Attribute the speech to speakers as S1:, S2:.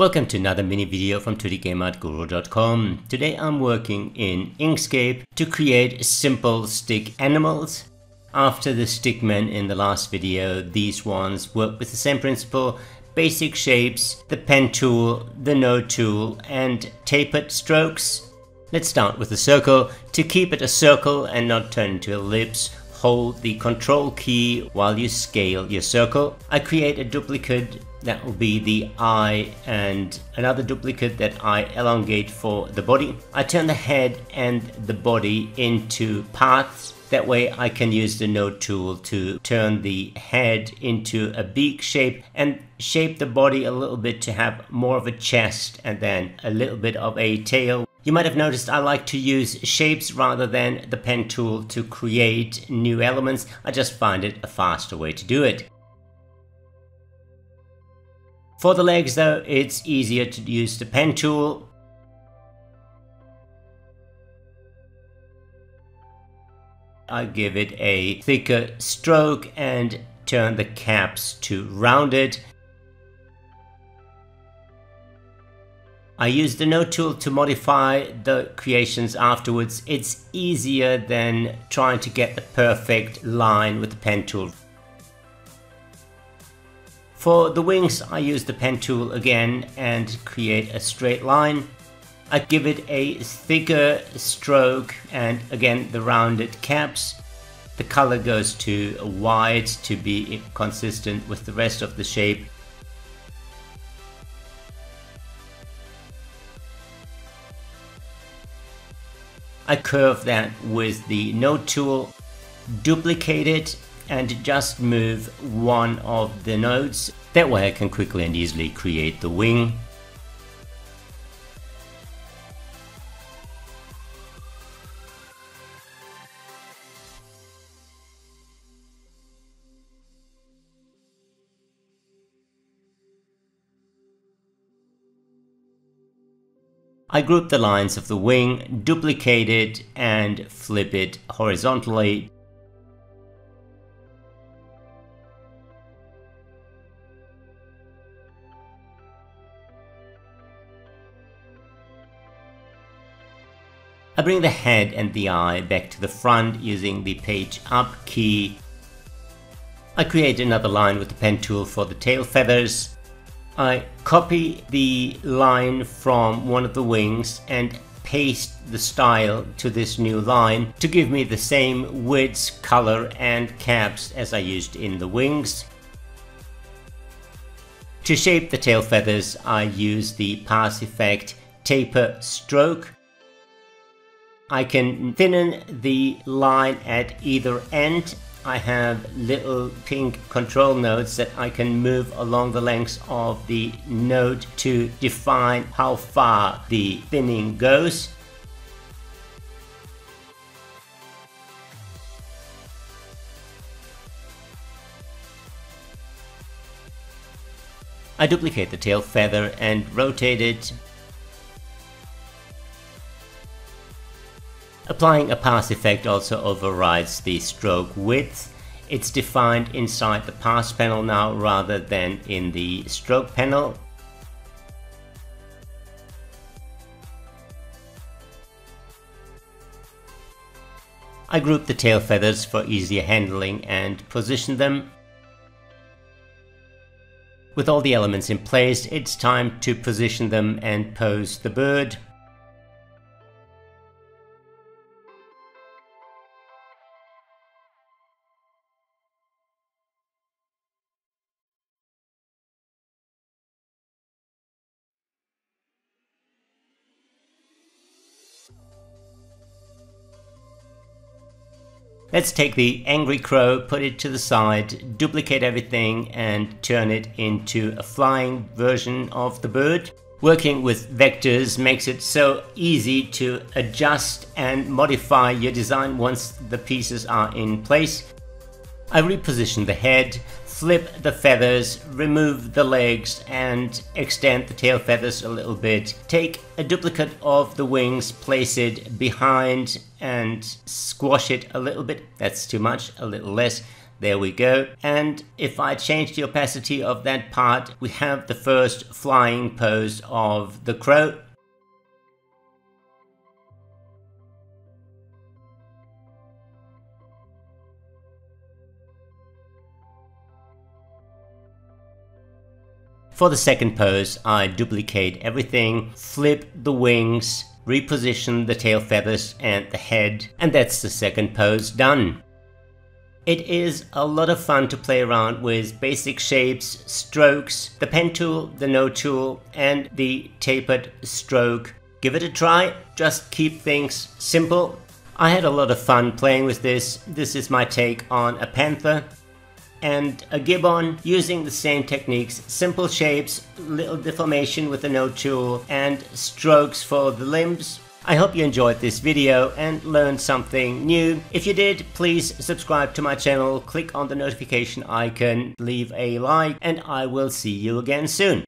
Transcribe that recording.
S1: Welcome to another mini video from 2dgameartguru.com. Today I'm working in Inkscape to create simple stick animals. After the stickmen in the last video, these ones work with the same principle, basic shapes, the pen tool, the node tool and tapered strokes. Let's start with the circle. To keep it a circle and not turn into ellipse, hold the control key while you scale your circle. I create a duplicate that will be the eye and another duplicate that I elongate for the body. I turn the head and the body into paths. That way I can use the node tool to turn the head into a beak shape and shape the body a little bit to have more of a chest and then a little bit of a tail. You might have noticed I like to use shapes rather than the pen tool to create new elements. I just find it a faster way to do it. For the legs though, it's easier to use the pen tool. I give it a thicker stroke and turn the caps to rounded. I use the node tool to modify the creations afterwards. It's easier than trying to get the perfect line with the pen tool. For the wings, I use the pen tool again and create a straight line. I give it a thicker stroke and again the rounded caps. The color goes to white to be consistent with the rest of the shape. I curve that with the node tool, duplicate it and just move one of the nodes. That way I can quickly and easily create the wing. I group the lines of the wing, duplicate it and flip it horizontally I bring the head and the eye back to the front using the page up key. I create another line with the pen tool for the tail feathers. I copy the line from one of the wings and paste the style to this new line to give me the same width, color and caps as I used in the wings. To shape the tail feathers I use the path effect taper stroke I can thinnen the line at either end. I have little pink control nodes that I can move along the length of the node to define how far the thinning goes. I duplicate the tail feather and rotate it Applying a path effect also overrides the stroke width. It's defined inside the path panel now rather than in the stroke panel. I group the tail feathers for easier handling and position them. With all the elements in place, it's time to position them and pose the bird. Let's take the angry crow, put it to the side, duplicate everything and turn it into a flying version of the bird. Working with vectors makes it so easy to adjust and modify your design once the pieces are in place. I reposition the head, flip the feathers, remove the legs and extend the tail feathers a little bit. Take a duplicate of the wings, place it behind and squash it a little bit. That's too much, a little less. There we go. And if I change the opacity of that part, we have the first flying pose of the crow. For the second pose, I duplicate everything, flip the wings, reposition the tail feathers and the head, and that's the second pose done. It is a lot of fun to play around with basic shapes, strokes, the pen tool, the node tool, and the tapered stroke. Give it a try, just keep things simple. I had a lot of fun playing with this. This is my take on a panther and a gibbon using the same techniques, simple shapes, little deformation with the node tool, and strokes for the limbs. I hope you enjoyed this video and learned something new. If you did, please subscribe to my channel, click on the notification icon, leave a like, and I will see you again soon.